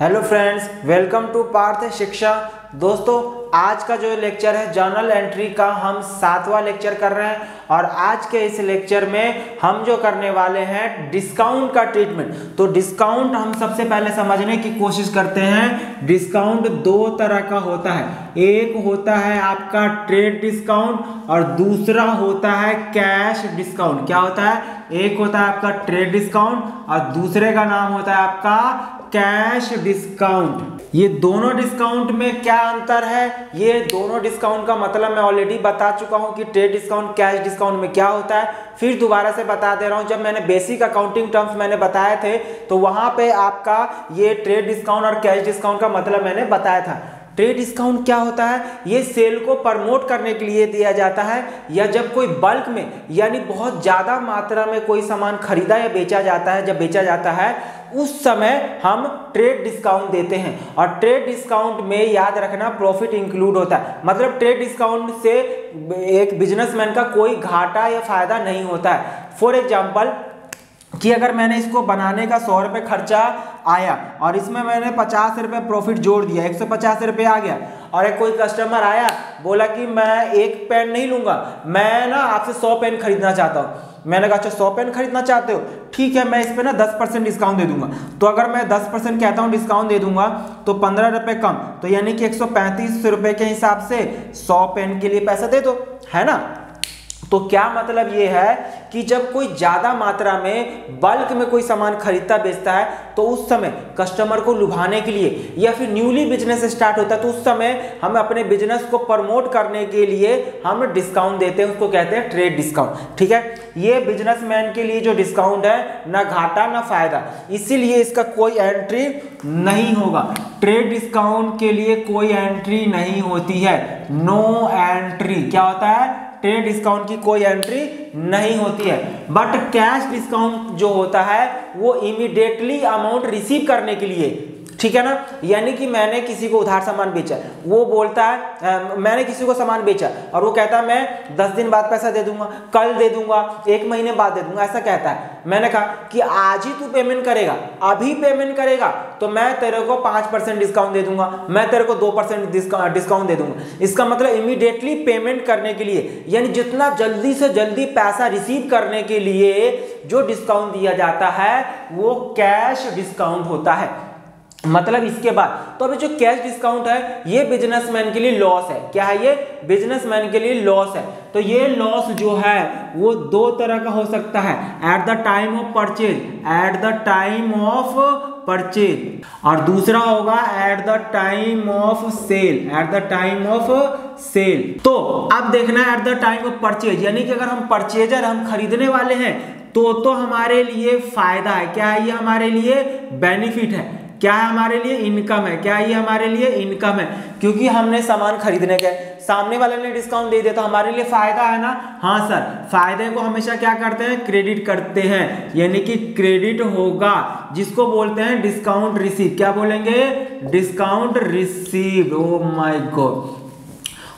Hello friends welcome to Parth Shiksha दोस्तों, आज का जो लेक्चर है जर्नल एंट्री का हम सातवां लेक्चर कर रहे हैं और आज के इस लेक्चर में हम जो करने वाले हैं डिस्काउंट का ट्रीटमेंट तो डिस्काउंट हम सबसे पहले समझने की कोशिश करते हैं डिस्काउंट दो तरह का होता है. एक होता है आपका ट्रेड डिस्काउंट और दूसरा होता है कैश डिस्काउंट क्या होता है? एक होता है आपका ट्रेड डिस्काउंट और दूसरे का नाम होता है आपका कैश डिस्काउंट। ये दोनों डिस्काउंट में क्या अंतर है? ये दोनों डिस्काउंट का मतलब मैं ऑलरेडी बता चुका हूँ कि ट्रेड डिस्काउंट कैश डिस्काउंट में क्या होता है। फिर दोबारा से बता दे रहा हूँ, जब मैंने बेसिक अकाउंटिंग टर्म्स मैंने बताए थे तो वहाँ पे आपका ये ट्रेड डिस्काउंट और कैश डिस्काउंट का मतलब मैंने बताया था। ट्रेड डिस्काउंट क्या होता है? ये सेल को प्रमोट करने के लिए दिया जाता है, या जब कोई बल्क में, यानी बहुत ज़्यादा मात्रा में कोई सामान खरीदा या बेचा जाता है, जब बेचा जाता है, उस समय हम ट्रेड डिस्काउंट देते हैं। और ट्रेड डिस्काउंट में याद रखना, प्रॉफिट इंक्लूड होता है। मतलब ट्रेड डिस्काउंट से एक बिजनेसमैन का कोई घाटा या फ़ायदा नहीं होता है। फॉर एग्ज़ाम्पल कि अगर मैंने इसको बनाने का सौ रुपये खर्चा आया और इसमें मैंने पचास रुपये प्रॉफिट जोड़ दिया, एक सौ पचास रुपये आ गया और एक कोई कस्टमर आया, बोला कि मैं एक पेन नहीं लूँगा, मैं ना आपसे सौ पेन खरीदना चाहता हूँ। मैंने कहा अच्छा सौ पेन खरीदना चाहते हो? ठीक है, मैं इस पर ना दस परसेंट डिस्काउंट दे दूँगा। तो अगर मैं दस परसेंट कहता हूँ डिस्काउंट दे दूँगा तो पंद्रह रुपये कम। तो यानी कि एक सौ पैंतीस रुपये के हिसाब से सौ पेन के लिए पैसा दे दो, है ना? तो क्या मतलब ये है कि जब कोई ज़्यादा मात्रा में बल्क में कोई सामान खरीदता, बेचता है तो उस समय कस्टमर को लुभाने के लिए या फिर न्यूली बिज़नेस स्टार्ट होता है तो उस समय हम अपने बिज़नेस को प्रमोट करने के लिए हम डिस्काउंट देते हैं, उसको कहते हैं ट्रेड डिस्काउंट ठीक है? ये बिजनेसमैन के लिए जो डिस्काउंट है, ना घाटा, ना फ़ायदा। इसीलिए इसका कोई एंट्री नहीं होगा। ट्रेड डिस्काउंट के लिए कोई एंट्री नहीं होती है। नो एंट्री क्या होता है? ट्रेड डिस्काउंट की कोई एंट्री नहीं होती है। बट कैश डिस्काउंट जो होता है, वो इमीडिएटली अमाउंट रिसीव करने के लिए ठीक है ना? यानी कि मैंने किसी को उधार सामान बेचा। वो बोलता है आ, मैंने किसी को सामान बेचा और वो कहता है मैं दस दिन बाद पैसा दे दूँगा कल दे दूँगा एक महीने बाद दे दूँगा। ऐसा कहता है। मैंने कहा कि आज ही तू पेमेंट करेगा अभी पेमेंट करेगा तो मैं तेरे को पाँच परसेंट डिस्काउंट दे दूँगा मैं तेरे को दो परसेंट डिस्काउंट दे दूँगा। इसका मतलब इमीडिएटली पेमेंट करने के लिए यानी जितना जल्दी से जल्दी पैसा रिसीव करने के लिए जो डिस्काउंट दिया जाता है वो कैश डिस्काउंट होता है। मतलब इसके बाद। तो अभी जो कैश डिस्काउंट है, ये बिजनेसमैन के लिए लॉस है। क्या है ये? बिजनेसमैन के लिए लॉस है। तो ये लॉस जो है, वो दो तरह का हो सकता है। At the time of purchase at the time of purchase और दूसरा होगा at the time of sale at the time of sale तो अब देखना है at the time of purchase यानी कि अगर हम परचेजर हम खरीदने वाले हैं तो तो हमारे लिए फ़ायदा है। क्या है ये हमारे लिए बेनिफिट है? क्या है हमारे लिए इनकम है? क्या ये हमारे लिए इनकम है? क्योंकि हमने सामान खरीदने गए सामने वाले ने डिस्काउंट दे दिया तो हमारे लिए फ़ायदा है ना? हाँ सर, फ़ायदे को हमेशा क्या करते हैं? क्रेडिट करते हैं। यानी कि क्रेडिट होगा, जिसको बोलते हैं डिस्काउंट रिसीव क्या बोलेंगे? Discount receive oh my god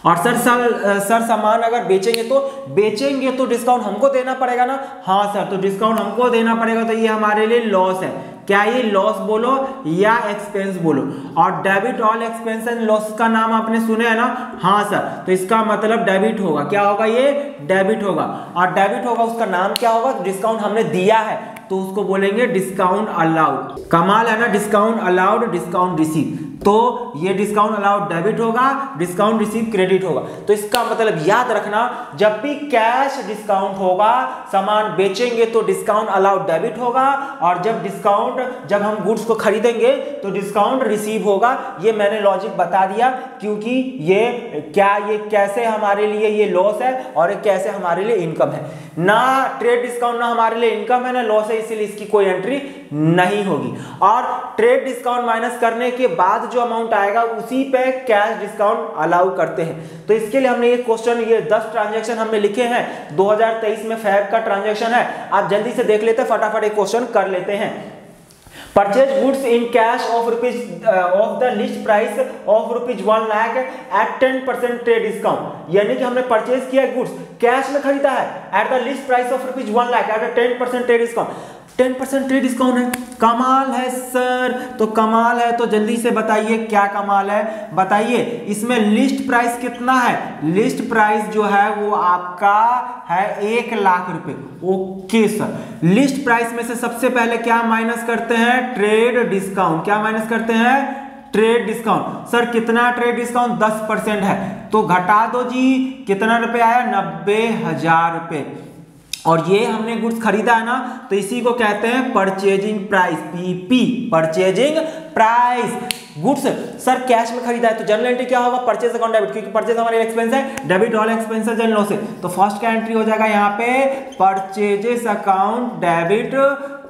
और सर सर सर, सामान अगर बेचेंगे तो बेचेंगे तो डिस्काउंट हमको देना पड़ेगा ना? हाँ सर तो डिस्काउंट हमको देना पड़ेगा तो ये हमारे लिए लॉस है। क्या ये लॉस बोलो या एक्सपेंस बोलो? और debit all expense and loss का नाम आपने सुने है ना? हाँ सर तो इसका मतलब डेबिट होगा। क्या होगा ये? डेबिट होगा। और डेबिट होगा, उसका नाम क्या होगा? डिस्काउंट हमने दिया है। तो उसको बोलेंगे डिस्काउंट अलाउड कमाल है ना डिस्काउंट अलाउड डिस्काउंट रिसीव तो ये डिस्काउंट अलाउड डेबिट होगा डिस्काउंट रिसीव क्रेडिट होगा। तो इसका मतलब याद रखना, जब भी कैश डिस्काउंट होगा, सामान बेचेंगे तो डिस्काउंट अलाउड डेबिट होगा, और जब डिस्काउंट जब हम गुड्स को खरीदेंगे तो डिस्काउंट रिसीव होगा। ये मैंने लॉजिक बता दिया, क्योंकि ये क्या, ये कैसे हमारे लिए ये लॉस है, और कैसे हमारे लिए इनकम है। ना ट्रेड डिस्काउंट ना हमारे लिए इनकम है, ना लॉस है इसीलिए इसकी कोई एंट्री नहीं होगी। और ट्रेड डिस्काउंट माइनस करने के बाद जो अमाउंट आएगा, उसी पे कैश डिस्काउंट अलाउ करते हैं। तो इसके लिए हमने ये क्वेश्चन ये 10 ट्रांजैक्शन हमने लिखे हैं। 2023 में फैब का ट्रांजेक्शन है। आप जल्दी से देख लेते हैं फटाफट ये क्वेश्चन कर लेते हैं। Purchase goods in cash of rupees of the list price of rupees one lakh at ten percent trade discount यानी कि हमने परचेज किया गुड्स कैश में खरीदा है at the list price of rupees one lakh at ten percent trade discount ten percent trade discount है। कमाल है सर तो कमाल है तो जल्दी से बताइए क्या कमाल है। बताइए, इसमें लिस्ट प्राइस कितना है? लिस्ट प्राइस जो है, वो आपका है एक लाख रुपए। ओके सर लिस्ट प्राइस में से सबसे पहले क्या माइनस करते हैं? ट्रेड डिस्काउंट क्या माइनस करते हैं? ट्रेड डिस्काउंट सर कितना ट्रेड डिस्काउंट दस परसेंट है। तो घटा दो जी। कितना रुपए आया? नब्बे हज़ार रुपए। और ये हमने गुड्स खरीदा है ना तो इसी को कहते हैं purchasing price PP purchasing price goods sir cash में खरीदा है तो जनरल एंट्री क्या होगा? परचेज अकाउंट डेबिट क्योंकि परचेज हमारे एक्सपेंस है डेबिट ऑल एक्सपेंस है जनरल से। तो फ़र्स्ट क्या एंट्री हो जाएगा यहाँ पे purchases account debit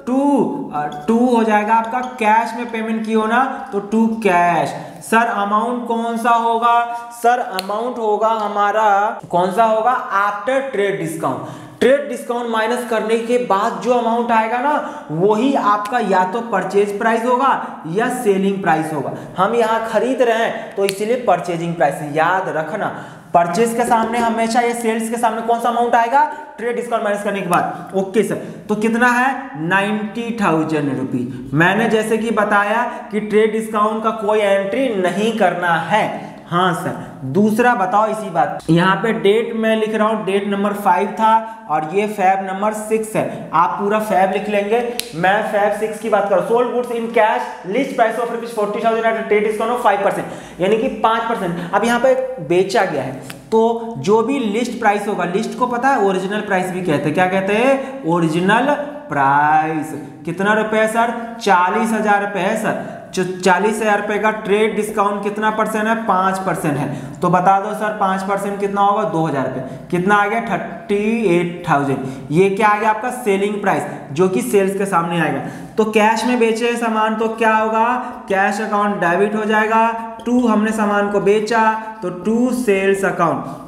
to to हो जाएगा आपका कैश में पेमेंट की ना तो टू कैश। सर अमाउंट कौन सा होगा? सर अमाउंट होगा हमारा, कौन सा होगा? After trade discount trade discount minus करने के बाद जो अमाउंट आएगा ना, वही आपका या तो परचेज प्राइस होगा या सेलिंग प्राइस होगा। हम यहाँ खरीद रहे हैं तो इसीलिए परचेजिंग प्राइस याद रखना परचेज के सामने हमेशा ये सेल्स के सामने कौन सा अमाउंट आएगा? ट्रेड डिस्काउंट माइनस करने के बाद। ओके सर तो कितना है? Ninety thousand rupee. मैंने जैसे कि बताया कि ट्रेड डिस्काउंट का कोई एंट्री नहीं करना है। हाँ सर। दूसरा बताओ इसी बात। यहाँ पे डेट मैं लिख रहा हूँ डेट नंबर फाइव था और ये फैब नंबर सिक्स है। आप पूरा फैब लिख लेंगे। मैं फैब सिक्स की बात करूँ sold goods in cash list price of rupees forty thousand at trade discount five percent यानी कि पाँच परसेंट। अब यहाँ पे बेचा गया है। तो जो भी लिस्ट प्राइस होगा लिस्ट को पता है? ओरिजिनल प्राइस भी कहते हैं। क्या कहते हैं? ओरिजिनल प्राइस कितना रुपए है, सर? चालीस हज़ार रुपए है, सर। जो चालीस हज़ार रुपए का ट्रेड डिस्काउंट कितना परसेंट है? पाँच परसेंट है। तो बता दो सर, पाँच परसेंट कितना होगा? दो हज़ार रुपए। कितना आ गया? Thirty eight thousand. ये क्या आ गया आपका? सेलिंग प्राइस जो कि सेल्स के सामने आएगा तो कैश में बेचे सामान तो क्या होगा? कैश अकाउंट डेबिट हो जाएगा। टू हमने सामान को बेचा तो टू सेल्स अकाउंट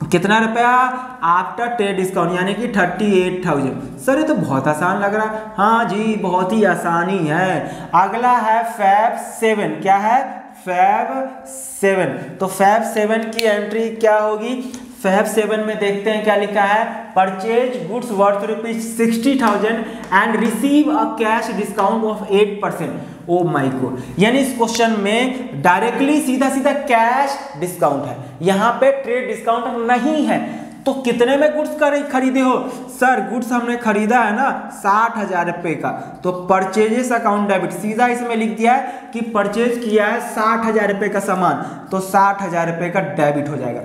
कितना रुपया? आफ्टर ट्रेड डिस्काउंट यानी कि थर्टी एट थाउज़ेंड सर ये तो बहुत आसान लग रहा है। हाँ जी, बहुत ही आसानी है। अगला है फैब सेवन क्या है? फैब सेवन तो फैब सेवन की एंट्री क्या होगी? फैब सेवन में देखते हैं क्या लिखा है? Purchase goods worth rupees sixty thousand and receive a cash discount of eight percent oh my को यानी इस क्वेश्चन में डायरेक्टली सीधा सीधा कैश डिस्काउंट है। यहाँ पे ट्रेड डिस्काउंट नहीं है। तो कितने में गुड्स खरीदे हो? सर गुड्स हमने खरीदा है ना साठ हज़ार रुपए का। तो परचेजेस अकाउंट डेबिट सीधा इसमें लिख दिया है कि परचेज किया है साठ हज़ार रुपए का सामान। तो साठ हज़ार रुपए का डेबिट हो जाएगा।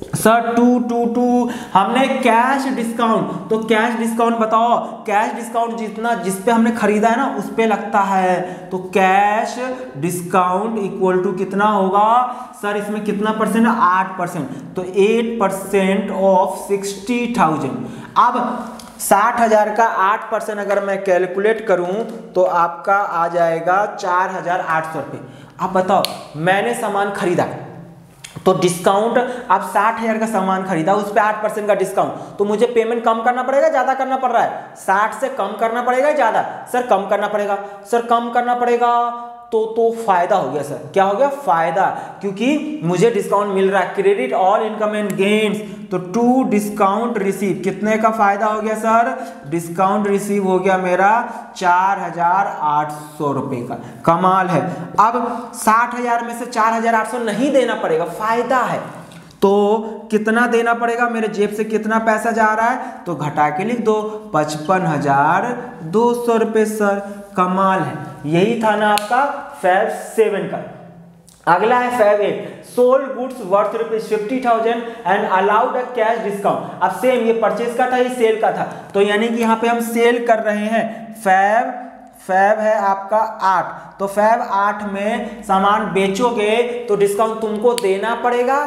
सर टू टू टू हमने कैश डिस्काउंट तो कैश डिस्काउंट बताओ. कैश डिस्काउंट जितना, जिस पे हमने खरीदा है ना, उस पे लगता है. तो कैश डिस्काउंट इक्वल टू कितना होगा? सर इसमें कितना परसेंट है? आठ परसेंट तो eight percent of sixty thousand अब साठ हज़ार का आठ परसेंट अगर मैं कैलकुलेट करूँ तो आपका आ जाएगा चार हज़ार आठ सौ रुपये. आप बताओ, मैंने सामान खरीदा. तो डिस्काउंट आप साठ हज़ार का सामान खरीदा, उस पर आठ परसेंट का डिस्काउंट तो मुझे पेमेंट कम करना पड़ेगा, ज़्यादा करना पड़ रहा है? साठ से कम करना पड़ेगा, ज़्यादा? सर, कम करना पड़ेगा। सर, कम करना पड़ेगा। तो तो फ़ायदा हो गया, सर। क्या हो गया? फ़ायदा। क्योंकि मुझे डिस्काउंट मिल रहा है credit all income and gains तो टू डिस्काउंट रिसीव कितने का फ़ायदा हो गया, सर? डिस्काउंट रिसीव हो गया मेरा चार हज़ार आठ सौ रुपए का। कमाल है। अब साठ हज़ार में से चार हज़ार आठ सौ नहीं देना पड़ेगा, फ़ायदा है। तो कितना देना पड़ेगा? मेरे जेब से कितना पैसा जा रहा है? तो घटा के लिख दो, पचपन हज़ार दो सौ रुपये सर। कमाल है। यही था ना आपका फैब सेवन का। अगला है Feb eight sold goods worth rupees fifty thousand and allowed a cash discount अब सेम ये परचेज का था, ये सेल का था। तो यानी कि यहाँ पे हम सेल कर रहे हैं। फैब फैब है आपका आठ। तो फैब आठ में सामान बेचोगे तो डिस्काउंट तुमको देना पड़ेगा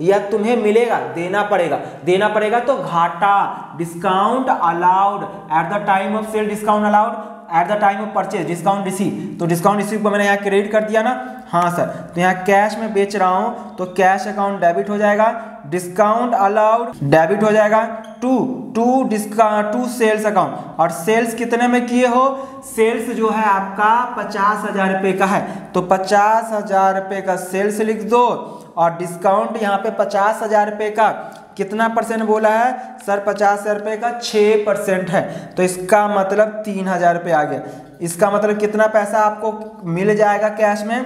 या तुम्हें मिलेगा? देना पड़ेगा। देना पड़ेगा तो घाटा। Discount allowed at the time of sale discount allowed at the time of purchase discount receive तो डिस्काउंट रिसीव को मैंने यहाँ क्रेडिट कर दिया ना? हाँ सर तो यहाँ कैश में बेच रहा हूँ तो कैश अकाउंट डेबिट हो जाएगा। डिस्काउंट अलाउड डेबिट हो जाएगा to to discount to sales account और सेल्स कितने में किए हो? सेल्स जो है आपका पचास हज़ार रुपये का है। तो पचास हज़ार रुपये का सेल्स लिख दो और डिस्काउंट यहाँ पे पचास हज़ार रुपये का। कितना परसेंट बोला है? सर, पचास हज़ार रुपये का छः परसेंट है। तो इसका मतलब तीन हज़ार रुपये आ गया। इसका मतलब कितना पैसा आपको मिल जाएगा कैश में?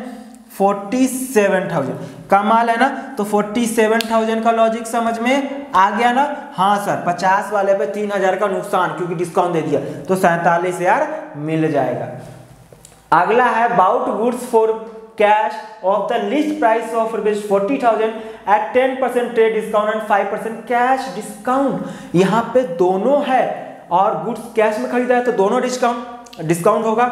फोर्टी सेवन थाउज़ेंड कमाल है ना? तो फोर्टी सेवन थाउज़ेंड का लॉजिक समझ में आ गया ना? हाँ सर, पचास वाले पे तीन हज़ार का नुकसान, क्योंकि डिस्काउंट दे दिया। तो सैतालीस हज़ार मिल जाएगा। अगला है bought goods for list price of rupees forty thousand at ten percent trade discount and five percent cash discount यहाँ पे दोनों है और गुड्स कैश में खरीदा है तो दोनों डिस्काउंट डिस्काउंट होगा।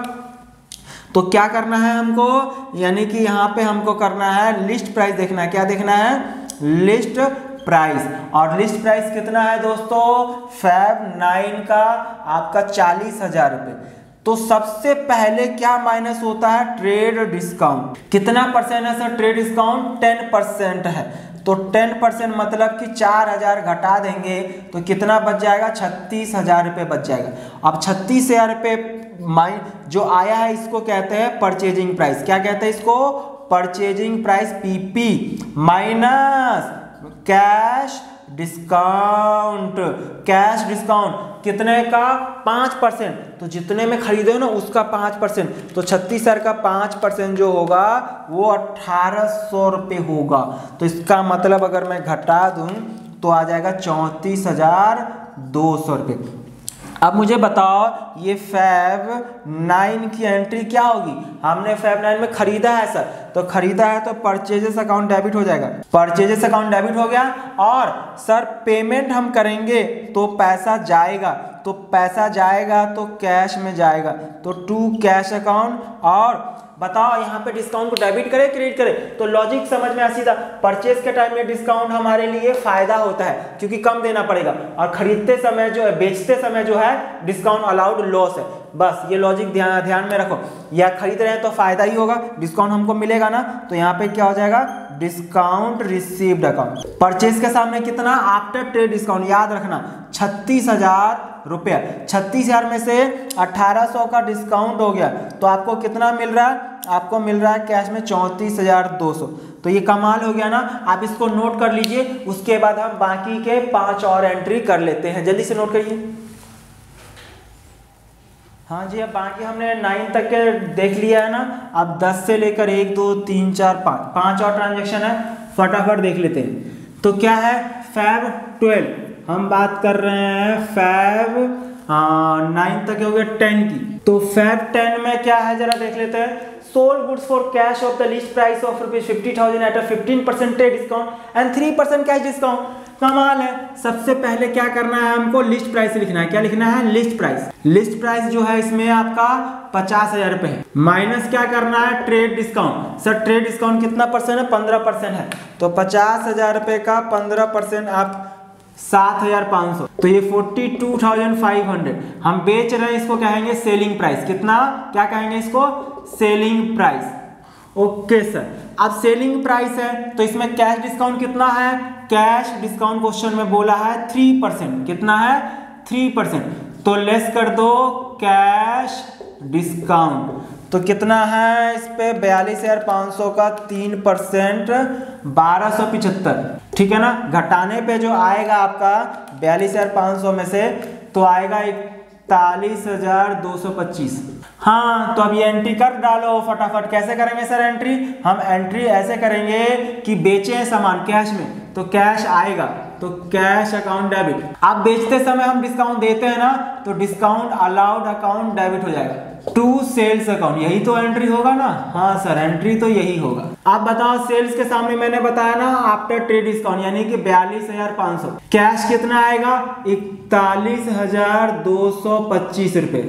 तो क्या करना है हमको? यानी कि यहाँ पे हमको करना है लिस्ट प्राइस देखना है। क्या देखना है? लिस्ट प्राइस और लिस्ट प्राइस कितना है दोस्तों? फैब नाइन का आपका चालीस हज़ार रुपये तो सबसे पहले क्या माइनस होता है? ट्रेड डिस्काउंट कितना परसेंट है sir trade discount ten percent है। तो टेन परसेंट मतलब कि चार हज़ार घटा देंगे तो कितना बच जाएगा? छत्तीस हज़ार रुपये बच जाएगा। अब छत्तीस हज़ार रुपये माइन जो आया है, इसको कहते हैं परचेजिंग प्राइस क्या कहते हैं इसको? Purchasing price PP minus cash discount cash discount कितने का? पाँच परसेंट। तो जितने में खरीदे हो ना, उसका पाँच परसेंट। तो छत्तीस हज़ार का पाँच परसेंट जो होगा, वो अट्ठारह सौ रुपये होगा। तो इसका मतलब अगर मैं घटा दूँ तो आ जाएगा चौंतीस हज़ार दो सौ रुपये। अब मुझे बताओ, ये फैब नाइन की एंट्री क्या होगी? हमने फैब नाइन में खरीदा है, सर। तो खरीदा है तो परचेजेस अकाउंट डेबिट हो जाएगा। परचेजेस अकाउंट डेबिट हो गया और, सर पेमेंट हम करेंगे तो पैसा जाएगा। तो पैसा जाएगा तो कैश में जाएगा। तो टू कैश अकाउंट और बताओ, यहाँ पे डिस्काउंट को डेबिट करे क्रेडिट करे। तो लॉजिक समझ में आ सीधा? परचेज के टाइम में डिस्काउंट हमारे लिए फ़ायदा होता है, क्योंकि कम देना पड़ेगा। और खरीदते समय जो है, बेचते समय जो है डिस्काउंट अलाउड लॉस है। बस, ये लॉजिक ध्यान ध्यान में रखो। या खरीद रहे हैं तो फ़ायदा ही होगा डिस्काउंट हमको मिलेगा ना? तो यहाँ पे क्या हो जाएगा? डिस्काउंट रिसीव्ड अकाउंट परचेज के सामने कितना? आफ्टर ट्रेड डिस्काउंट याद रखना। छत्तीस हज़ार रुपया। छत्तीस हज़ार में से अठारह सौ का डिस्काउंट हो गया। तो आपको कितना मिल रहा है? आपको मिल रहा है कैश में चौंतीस हज़ार दो सौ। तो ये कमाल हो गया ना। आप इसको नोट कर लीजिए। उसके बाद हम बाकी के पाँच और एंट्री कर लेते हैं। जल्दी से नोट करिए। हाँ जी, अब बाकी हमने नाइन तक के देख लिया है ना। अब दस से लेकर एक, दो, तीन, चार, पाँच। पाँच और ट्रांजेक्शन है, फटाफट देख लेते हैं। तो क्या है? फैब ट्वेल्व हम बात कर रहे हैं फैब नाइन तक हो गया टेन की। तो फैब टेन में क्या है? जरा देख लेते हैं। Sold goods for cash of the list price of rupees 50000 at a 15% trade discount and 3% cash discount कमाल है। सबसे पहले क्या करना है हमको? लिस्ट प्राइस लिखना है। क्या लिखना है? लिस्ट प्राइस लिस्ट प्राइस जो है इसमें आपका पचास हज़ार रुपए है। माइनस क्या करना है? Trade discount sir trade discount कितना परसेंट है? पंद्रह परसेंट है। तो पचास हज़ार रुपए का पंद्रह परसेंट आप सात हज़ार पाँच सौ। तो ये forty two thousand five hundred हम बेच रहे हैं, इसको कहेंगे सेलिंग प्राइस कितना? क्या कहेंगे इसको? सेलिंग प्राइस ओके सर अब सेलिंग प्राइस है तो इसमें कैश डिस्काउंट कितना है? कैश डिस्काउंट क्वेश्चन में बोला है थ्री परसेंट कितना है? थ्री परसेंट तो लेस कर दो कैश डिस्काउंट तो कितना है इस पे? बयालीस हज़ार पाँच सौ का तीन परसेंट, बारह सौ पिछहत्तर ठीक है ना? घटाने पे जो आएगा आपका बयालीस हज़ार पाँच सौ में से तो आएगा इकतालीस हज़ार दो सौ पच्चीस. हाँ तो अब ये एंट्री कर डालो, फटाफट। कैसे करेंगे सर एंट्री हम एंट्री ऐसे करेंगे कि बेचे सामान कैश में। तो कैश आएगा। तो कैश अकाउंट डेबिट आप बेचते समय हम डिस्काउंट देते हैं ना तो डिस्काउंट अलाउड अकाउंट डेबिट हो जाएगा। टू सेल्स अकाउंट यही तो एंट्री होगा ना? हाँ सर एंट्री तो यही होगा। आप बताओ सेल्स के सामने मैंने बताया ना आफ्टर ट्रेड डिस्काउंट यानी कि बयालीस हज़ार पाँच सौ। कैश कितना आएगा? इकतालीस हज़ार दो सौ पच्चीस रुपए।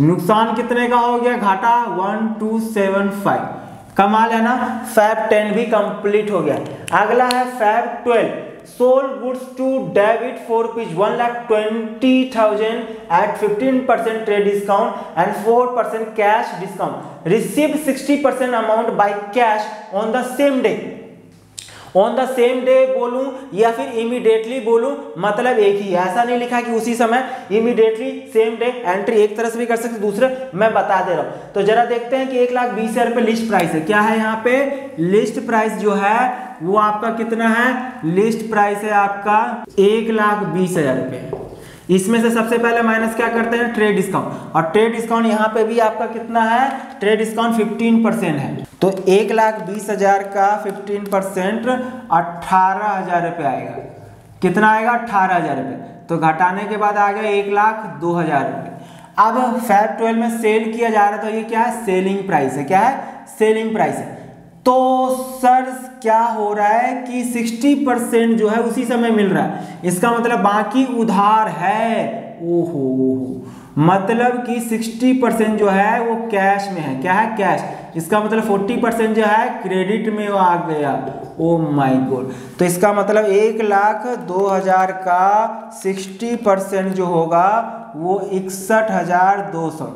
नुकसान कितने का हो गया घाटा? One, two, seven, five. कमाल है ना? फैब टेन भी कंप्लीट हो गया। अगला है Feb twelve. Sold goods to debit for piece one lakh twenty thousand at fifteen percent trade discount and four percent cash discount. Receive sixty percent amount by cash on the same day. On the same day बोलूँ या फिर immediately बोलूँ मतलब एक ही, ऐसा नहीं लिखा कि उसी समय इमीडिएटली सेम डे एंट्री एक तरह से भी कर सकते, दूसरे मैं बता दे रहा हूँ। तो जरा देखते हैं कि एक लाख बीस हज़ार रुपये लिस्ट प्राइस है। क्या है यहाँ पे? लिस्ट प्राइस जो है, वो आपका कितना है? लिस्ट प्राइस है आपका एक लाख बीस हज़ार रुपये इसमें से सबसे पहले माइनस क्या करते हैं? ट्रेड डिस्काउंट और ट्रेड डिस्काउंट यहाँ पे भी आपका कितना है? ट्रेड डिस्काउंट 15 परसेंट है। तो एक लाख बीस हज़ार का 15 परसेंट अट्ठारह हज़ार रुपये आएगा। कितना आएगा? अट्ठारह हज़ार रुपये। तो घटाने के बाद आ गया एक लाख दो हज़ार रुपये। अब फैब ट्वेल्व में सेल किया जा रहा है तो ये क्या है? सेलिंग प्राइस है। क्या है? सेलिंग प्राइस है। तो सर क्या हो रहा है कि 60 परसेंट जो है उसी समय मिल रहा है। इसका मतलब बाकी उधार है। ओहो मतलब कि 60 परसेंट जो है वो कैश में है। क्या है? कैश। इसका मतलब 40 परसेंट जो है क्रेडिट में वो आ गया। Oh my God. तो इसका मतलब एक लाख दो हज़ार का 60 परसेंट जो होगा वो इकसठ हज़ार दो सौ।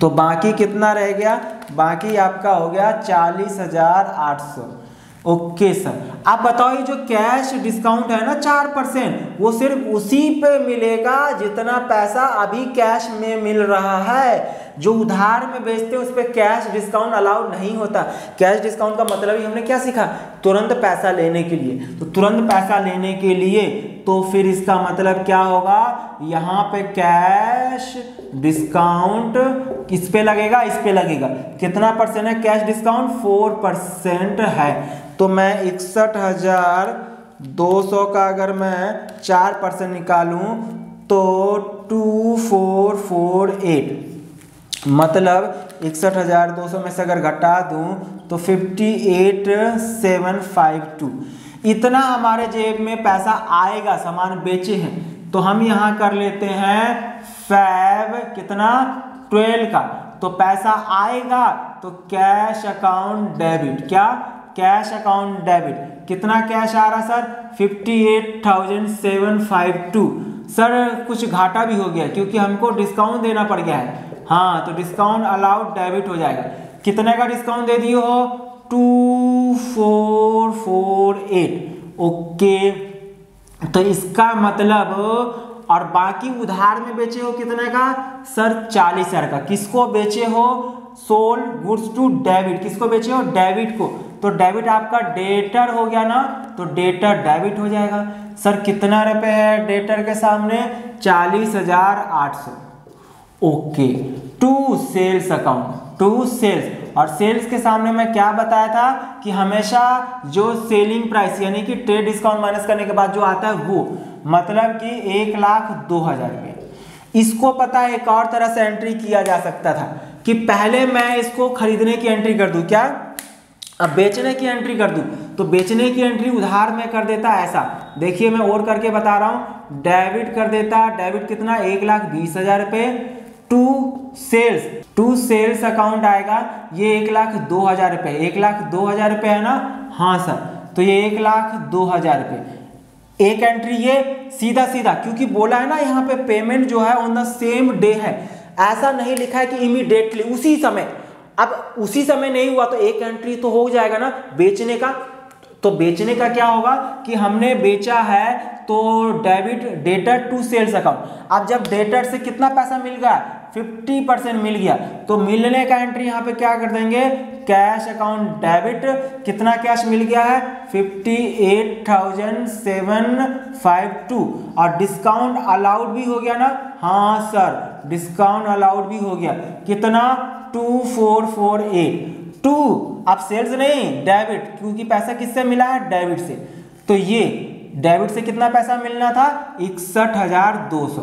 तो बाकी कितना रह गया? बाकी आपका हो गया चालीस हज़ार आठ सौ। Okay sir. आप बताओ, ये जो कैश डिस्काउंट है ना, चार परसेंट, वो सिर्फ़ उसी पे मिलेगा जितना पैसा अभी कैश में मिल रहा है। जो उधार में बेचते हैं, उस पर कैश डिस्काउंट अलाउड नहीं होता। कैश डिस्काउंट का मतलब ही हमने क्या सीखा? तुरंत पैसा लेने के लिए। तो तुरंत पैसा लेने के लिए तो फिर इसका मतलब क्या होगा? यहाँ पे कैश डिस्काउंट किस पे लगेगा? इस पे लगेगा। कितना परसेंट है कैश डिस्काउंट फोर परसेंट है। तो मैं इकसठ हज़ार दो सौ का अगर मैं चार परसेंट निकालूं तो टू फोर फोर एट मतलब इकसठ हज़ार दो सौ में से अगर घटा दूँ तो fifty eight seven five two इतना हमारे जेब में पैसा आएगा, सामान बेचे हैं तो हम यहाँ कर लेते हैं फैब कितना? ट्वेल्व का। तो पैसा आएगा तो कैश अकाउंट डेबिट। क्या? Cash account debit. कितना कैश आ रहा sir? Fifty eight thousand seven five two. Sir, कुछ घाटा भी हो गया, क्योंकि हमको डिस्काउंट देना पड़ गया है। हाँ तो डिस्काउंट अलाउड डेबिट हो जाएगा। कितने का डिस्काउंट दे दिए हो? Two four four eight okay तो इसका मतलब और बाकी उधार में बेचे हो कितने का? सर, चालीस हज़ार का। किसको बेचे हो? Sold goods to debit. किसको बेचे हो? डेबिट को। तो डेबिट आपका डेटर हो गया ना तो डेटर डेबिट हो जाएगा। सर, कितना रुपए है डेटर के सामने? चालीस हज़ार आठ सौ। Okay to sales account. To sales. और सेल्स के सामने मैं क्या बताया था कि हमेशा जो सेलिंग प्राइस यानी कि ट्रेड डिस्काउंट माइनस करने के बाद जो आता है वो मतलब कि एक लाख दो हज़ार रुपये। इसको पता है एक और तरह से एंट्री किया जा सकता था कि पहले मैं इसको खरीदने की एंट्री कर दूँ, क्या? अब बेचने की एंट्री कर दूँ तो बेचने की एंट्री उधार में कर देता ऐसा। देखिए मैं और करके बता रहा हूँ डेबिट कर देता डेबिट कितना? एक लाख बीस हज़ार रुपये। To sales to sales account आएगा, ये एक लाख दो हज़ार रुपये एक लाख दो हज़ार रुपये है ना? हाँ सर तो ये एक लाख दो हज़ार रुपये एक एंट्री ये सीधा सीधा, क्योंकि बोला है ना यहाँ पे पेमेंट जो है ऑन द सेम डे है। ऐसा नहीं लिखा है कि इमीडिएटली उसी समय। अब उसी समय नहीं हुआ तो एक एंट्री तो हो जाएगा ना बेचने का। तो बेचने का क्या होगा कि हमने बेचा है तो debit debtor to sales account अब जब डेटर से कितना पैसा मिल गया? फिफ्टी परसेंट मिल गया। तो मिलने का एंट्री यहाँ पे क्या कर देंगे? कैश अकाउंट डेबिट कितना कैश मिल गया है? Fifty eight thousand seven five two और डिस्काउंट अलाउड भी हो गया ना? हाँ सर डिस्काउंट अलाउड भी हो गया। कितना? Two four four eight two अब सेल्स नहीं डेबिट क्योंकि पैसा किससे मिला है? डेबिट से। तो ये डेबिट से कितना पैसा मिलना था? इकसठ हज़ार दो सौ।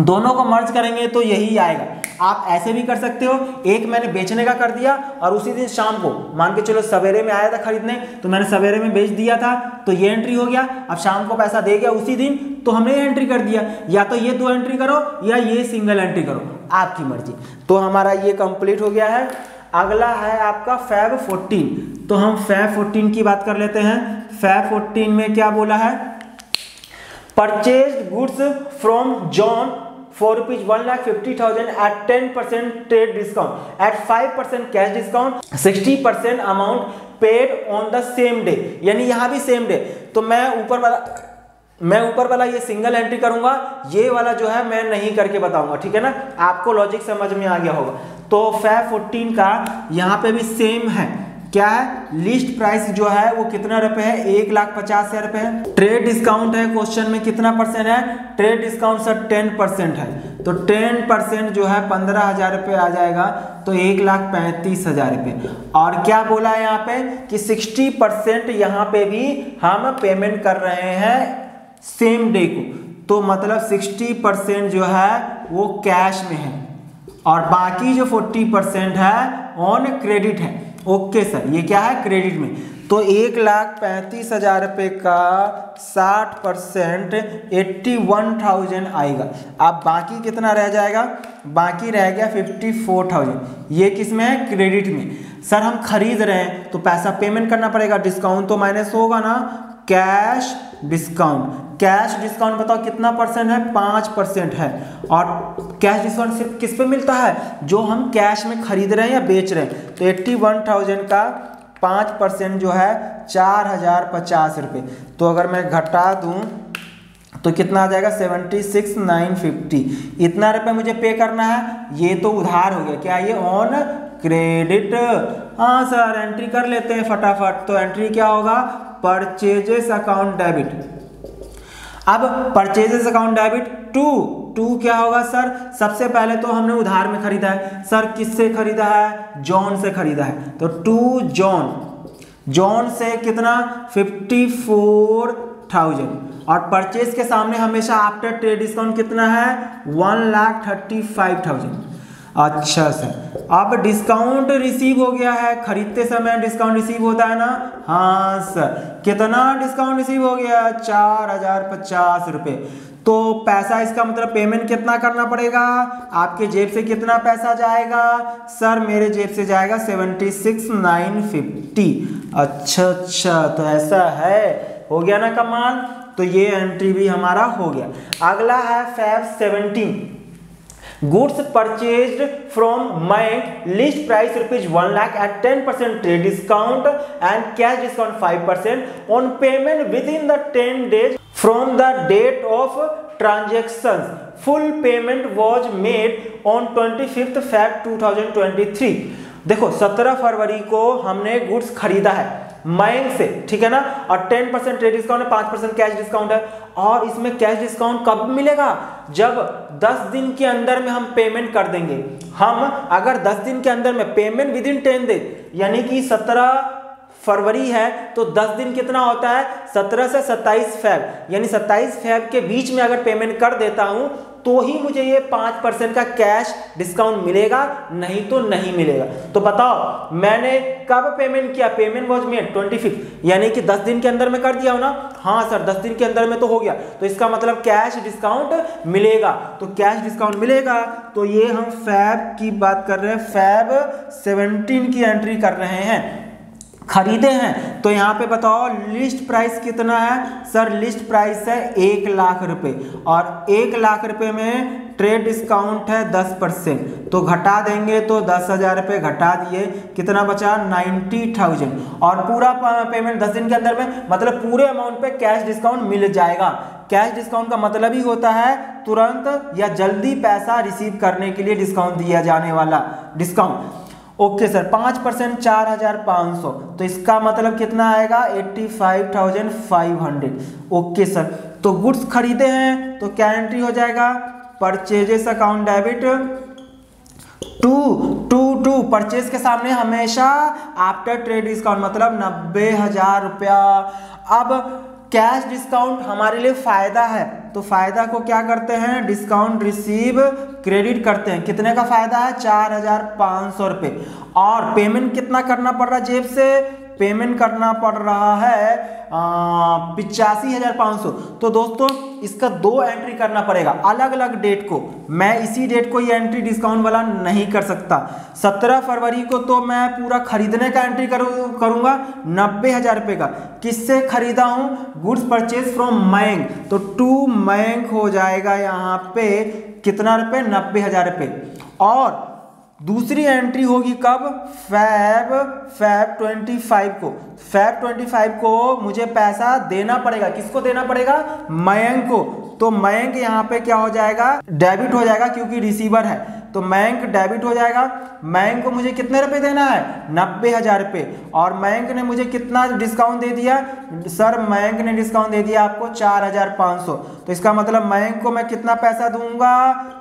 दोनों को मर्ज करेंगे तो यही आएगा। आप ऐसे भी कर सकते हो, एक मैंने बेचने का कर दिया और उसी दिन शाम को, मान के चलो सवेरे में आया था खरीदने तो मैंने सवेरे में बेच दिया था तो ये एंट्री हो गया। अब शाम को पैसा दे गया उसी दिन तो हमने एंट्री कर दिया। या तो ये दो एंट्री करो, या ये सिंगल एंट्री करो, आपकी मर्ज़ी। तो हमारा ये कंप्लीट हो गया है। अगला है आपका फैब 14 तो हम फैब 14 की बात कर लेते हैं। फैब 14 में क्या बोला है? Purchase goods from John for rupees one lakh fifty thousand at ten percent trade discount at five percent cash discount sixty percent amount paid on the same day यानी यहाँ भी सेम डे तो मैं ऊपर वाला, मैं ऊपर वाला ये सिंगल एंट्री करूँगा, ये वाला जो है मैं नहीं करके बताऊँगा, ठीक है ना? आपको लॉजिक समझ में आ गया होगा. तो फैब फोर्टीन का यहाँ पे भी सेम है. क्या है? लिस्ट प्राइस जो है, वो कितना रुपए है? एक लाख पचास हज़ार रुपए है। ट्रेड डिस्काउंट है क्वेश्चन में कितना परसेंट है? Trade discount sir ten percent है। तो टेन परसेंट जो है, पंद्रह हज़ार रुपये आ जाएगा तो एक लाख पैंतीस हज़ार रुपये और क्या बोला है यहाँ पे? कि सिक्सटी परसेंट यहाँ पे भी हम पेमेंट कर रहे हैं सेम डे को। तो मतलब सिक्सटी परसेंट जो है, वो कैश में है। और बाकी जो फोर्टी परसेंट है ऑन क्रेडिट है। ओके सर ये क्या है क्रेडिट में? तो एक लाख पैंतीस हज़ार रुपये का साठ परसेंट एट्टी वन थाउज़ेंड आएगा। अब बाकी कितना रह जाएगा? बाकी रह गया फिफ्टी फोर थाउज़ेंड ये किसमें है? क्रेडिट में। सर हम खरीद रहे हैं तो पैसा पेमेंट करना पड़ेगा। डिस्काउंट तो माइनस होगा ना? कैश डिस्काउंट कैश डिस्काउंट बताओ कितना परसेंट है? पाँच परसेंट है। और कैश डिस्काउंट सिर्फ़ किस पे मिलता है? जो हम कैश में खरीद रहे हैं या बेच रहे हैं। तो एट्टी वन थाउज़ेंड का पाँच परसेंट जो है, चार हज़ार पचास रुपये तो अगर मैं घटा दूँ तो कितना आ जाएगा? Seventy six nine fifty. इतना रुपये मुझे पे करना है? ये तो उधार हो गया। क्या ये ऑन क्रेडिट हाँ सर एंट्री कर लेते हैं फटाफट। तो एंट्री क्या होगा? परचेजेस अकाउंट डेबिट अब purchases account debit to to क्या होगा सर सबसे पहले तो हमने उधार में खरीदा है। सर किससे खरीदा है? जॉन से खरीदा है। तो टू जॉन जॉन से कितना? फिफ्टी फोर थाउज़ेंड और परचेज के सामने हमेशा आफ्टर ट्रेड डिस्काउंट कितना है? One lakh thirty five thousand अच्छा सर अब डिस्काउंट रिसीव हो गया है। खरीदते समय डिस्काउंट रिसीव होता है ना? हाँ सर कितना डिस्काउंट रिसीव हो गया? चार हज़ार पचास रुपये तो पैसा इसका मतलब पेमेंट कितना करना पड़ेगा? आपके जेब से कितना पैसा जाएगा? सर मेरे जेब से जाएगा सेवेंटी सिक्स नाइन फिफ्टी अच्छा अच्छा तो ऐसा है। हो गया ना कमाल? तो ये एंट्री भी हमारा हो गया। अगला है Feb seventeen goods purchase from mind list price rupees one lakh at ten percent trade discount and cash discount five percent on payment within the ten days from the date of transaction full payment was made on twenty fifth Feb two thousand twenty three देखो, सत्रह फरवरी को हमने goods खरीदा है। मैंग से, ठीक है ना? और 10 परसेंट ट्रेड डिस्काउंट है, पाँच परसेंट कैश डिस्काउंट है। और इसमें कैश डिस्काउंट कब मिलेगा? जब 10 दिन के अंदर में हम पेमेंट कर देंगे। हम अगर 10 दिन के अंदर में payment within ten days यानी कि 17 फरवरी है तो 10 दिन कितना होता है? 17 से 27 फैब यानी 27 फैब के बीच में अगर पेमेंट कर देता हूँ तो ही मुझे ये पाँच परसेंट का कैश डिस्काउंट मिलेगा, नहीं तो नहीं मिलेगा। तो बताओ, मैंने कब पेमेंट किया? Payment was made twenty fifth, यानी कि दस दिन के अंदर में कर दिया हो ना? हाँ सर, दस दिन के अंदर में तो हो गया। तो इसका मतलब कैश डिस्काउंट मिलेगा। तो कैश डिस्काउंट मिलेगा तो ये हम फैब की बात कर रहे हैं, फैब सेवनटीन की एंट्री कर रहे हैं। खरीदे हैं तो यहाँ पे बताओ लिस्ट प्राइस कितना है? सर लिस्ट प्राइस है एक लाख रुपए। और एक लाख रुपए में ट्रेड डिस्काउंट है दस परसेंट। तो घटा देंगे तो दस हज़ार रुपये घटा दिए। कितना बचा? Ninety thousand. और पूरा पेमेंट दस दिन के अंदर में मतलब पूरे अमाउंट पे कैश डिस्काउंट मिल जाएगा। कैश डिस्काउंट का मतलब ही होता है तुरंत या जल्दी पैसा रिसीव करने के लिए डिस्काउंट दिया जाने वाला। डिस्काउंट ओके सर, पाँच परसेंट चार हज़ार पाँच सौ। तो इसका मतलब कितना आएगा? Eighty five thousand five hundred. Okay sir तो गुड्स खरीदे हैं तो क्या एंट्री हो जाएगा? Purchases account debit. To to to, purchase के सामने हमेशा आफ्टर ट्रेड डिस्काउंट मतलब नब्बे हज़ार रुपया। अब कैश डिस्काउंट हमारे लिए फ़ायदा है। तो फ़ायदा को क्या करते हैं? डिस्काउंट रिसीव क्रेडिट करते हैं। कितने का फ़ायदा है? चार हज़ार पाँच सौ रुपये और पेमेंट कितना करना पड़ रहा है जेब से? पेमेंट करना पड़ रहा है पिचासी हज़ार पाँच सौ। तो दोस्तों, इसका दो एंट्री करना पड़ेगा अलग अलग डेट को। मैं इसी डेट को ये एंट्री डिस्काउंट वाला नहीं कर सकता। सत्रह फरवरी को तो मैं पूरा खरीदने का एंट्री करूँ, करूँगा, नब्बे हज़ार रुपये का। किससे खरीदा हूँ? गुड्स परचेज फ्रॉम मैंग तो टू मैंग हो जाएगा यहाँ पे, कितना रुपये? नब्बे हज़ार रुपये। और दूसरी एंट्री होगी कब? फैब फैब 25 को। फैब 25 को मुझे पैसा देना पड़ेगा। किसको देना पड़ेगा? मयंक को। तो मयंक यहाँ पे क्या हो जाएगा? डेबिट हो जाएगा क्योंकि रिसीवर है। तो बैंक डेबिट हो जाएगा। बैंक को मुझे कितने रुपए देना है? नब्बे हज़ार रुपये और बैंक ने मुझे कितना डिस्काउंट दे दिया? सर बैंक ने डिस्काउंट दे दिया आपको चार हज़ार पाँच सौ। तो इसका मतलब बैंक को मैं कितना पैसा दूँगा?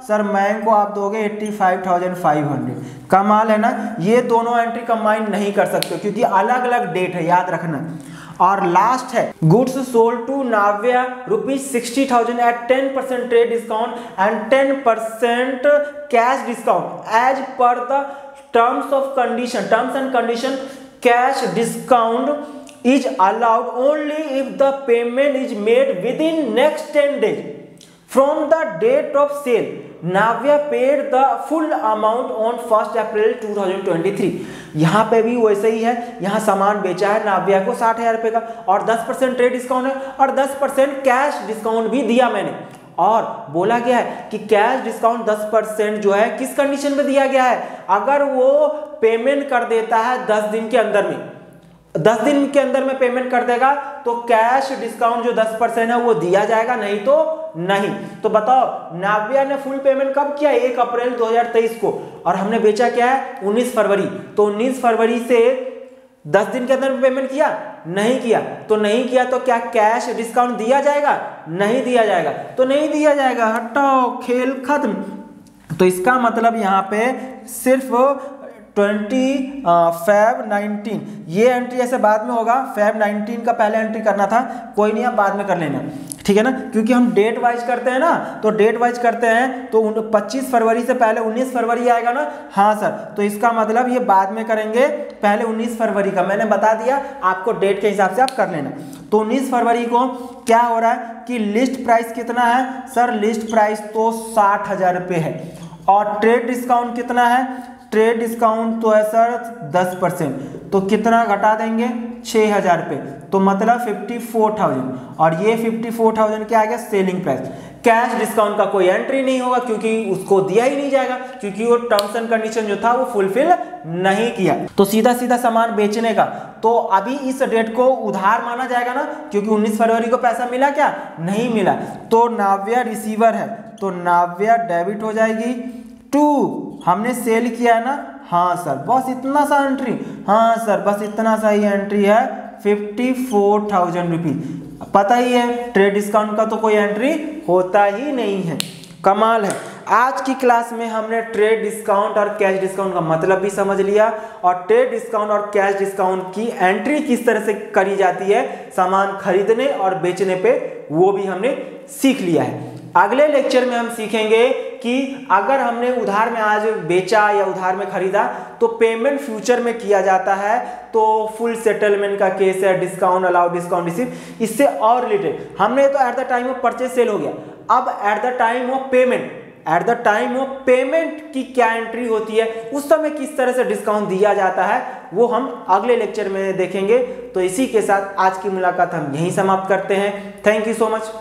सर बैंक को आप दोगे eighty five thousand five hundred कमाल है ना? ये दोनों एंट्री कंबाइन नहीं कर सकते क्योंकि अलग अलग डेट है, याद रखना। और लास्ट है goods sold to Navya rupees sixty thousand at ten percent trade discount and ten percent cash discount as per the terms of condition terms and condition cash discount is allowed only if the payment is made within next ten days from the date of sale Navya paid the full amount on first April 2023 यहाँ पे भी वैसे ही है, यहाँ सामान बेचा है नाव्या को साठ हज़ार रुपए का और 10 परसेंट ट्रेड डिस्काउंट है और 10 परसेंट कैश डिस्काउंट भी दिया मैंने। और बोला गया है कि कैश डिस्काउंट 10 परसेंट जो है किस कंडीशन में दिया गया है? अगर वो पेमेंट कर देता है 10 दिन के अंदर में। दस दिन के अंदर में पेमेंट कर देगा तो कैश डिस्काउंट जो दस परसेंट है वो दिया जाएगा, नहीं तो नहीं। तो बताओ, नाविया ने फुल पेमेंट कब किया? एक अप्रैल 2023 को। और हमने बेचा क्या है? 19 फरवरी। तो 19 फरवरी से 10 दिन के अंदर पेमेंट किया? नहीं किया। तो नहीं किया तो क्या कैश डिस्काउंट दिया जाएगा? नहीं दिया जाएगा। तो नहीं दिया जाएगा। हटाओ, खेल खत्म। तो इसका मतलब यहाँ पे सिर्फ़ ट्वेंटी फैब नाइनटीन। ये एंट्री ऐसे बाद में होगा, फैब नाइनटीन का पहले एंट्री करना था, कोई नहीं, आप बाद में कर लेना। ठीक है ना? क्योंकि हम डेट वाइज करते हैं ना तो डेट वाइज करते हैं तो 25 फरवरी से पहले 19 फरवरी आएगा ना? हाँ सर तो इसका मतलब ये बाद में करेंगे, पहले 19 फरवरी का। मैंने बता दिया, आपको डेट के हिसाब से आप कर लेना। तो 19 फरवरी को क्या हो रहा है कि लिस्ट प्राइस कितना है? सर लिस्ट प्राइस तो साठ हज़ार रुपये है। और ट्रेड डिस्काउंट कितना है? ट्रेड डिस्काउंट तो है सर दस परसेंट। तो कितना घटा देंगे? छः हज़ार रुपये तो मतलब फिफ्टी फोर थाउज़ेंड और ये फिफ्टी फोर थाउज़ेंड क्या आ गया सेलिंग प्राइस कैश डिस्काउंट का कोई एंट्री नहीं होगा क्योंकि उसको दिया ही नहीं जाएगा। क्योंकि वो टर्म्स एंड कंडीशन जो था वो फुलफिल नहीं किया। तो सीधा सीधा सामान बेचने का। तो अभी इस डेट को उधार माना जाएगा ना? क्योंकि 19 फरवरी को पैसा मिला क्या? नहीं मिला। तो नाव्या रिसीवर है। तो नाव्या डेबिट हो जाएगी। टू, हमने सेल किया है ना? हाँ सर, बस इतना सा एंट्री हाँ सर, बस इतना सा ही एंट्री है। फिफ्टी फोर थाउज़ेंड रुपीज़ पता ही है ट्रेड डिस्काउंट का तो कोई एंट्री होता ही नहीं है। कमाल है। आज की क्लास में हमने ट्रेड डिस्काउंट और कैश डिस्काउंट का मतलब भी समझ लिया और ट्रेड डिस्काउंट और कैश डिस्काउंट की एंट्री किस तरह से करी जाती है, सामान खरीदने और बेचने पे वो भी हमने सीख लिया है। अगले लेक्चर में हम सीखेंगे कि अगर हमने उधार में आज बेचा या उधार में खरीदा तो पेमेंट फ्यूचर में किया जाता है तो फुल सेटलमेंट का केस है डिस्काउंट अलाउ डिस्काउंट रिसीव इससे और रिलेटेड हमने तो at the time of purchase sale हो गया। अब at the time of payment at the time of payment की क्या एंट्री होती है, उस समय किस तरह से डिस्काउंट दिया जाता है, वो हम अगले लेक्चर में देखेंगे। तो इसी के साथ आज की मुलाकात हम यहीं समाप्त करते हैं। Thank you so much